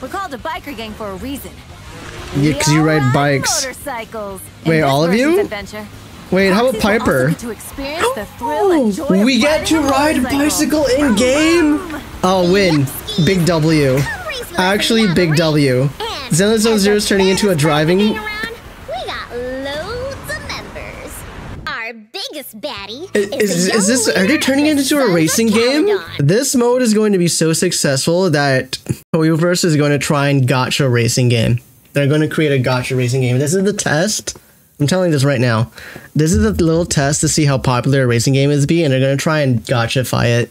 We're called a biker gang for a reason. Yeah, because you ride bikes. Motorcycles. Wait, all of you? Adventure, Wait, how about Foxes will also Piper? get To experience the thrill and oh, joy of We get to riding a ride bicycle in game. Oh, win. Big W. Actually, big W. Zenless Zero is turning into a driving. Our biggest baddie Is, is, is, is this? Are they turning it into a racing game? This mode is going to be so successful that HoYoverse is going to try and gacha racing game. They're going to create a gacha racing game. This is the test. I'm telling you this right now. This is a little test to see how popular a racing game is be, and they're going to try and gotchify it.